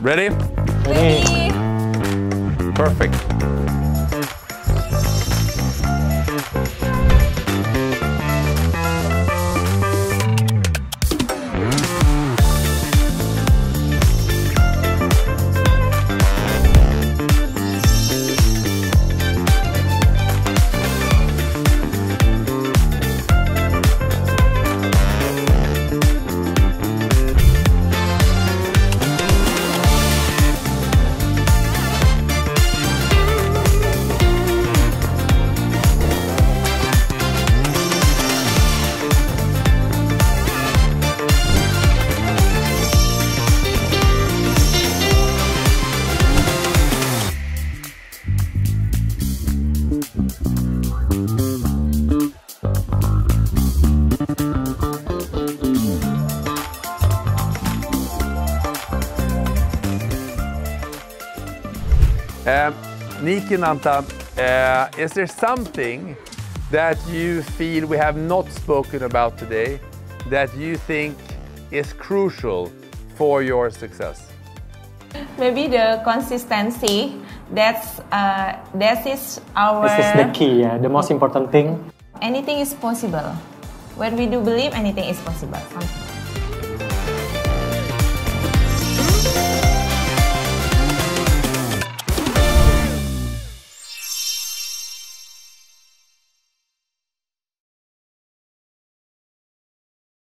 Ready? Ready. Perfect. Um, Niki Nanta, uh, is there something that you feel we have not spoken about today that you think is crucial for your success? Maybe the consistency. That's uh, that is our. This is the key, yeah, the most important thing. Anything is possible. When we do believe, anything is possible. Something.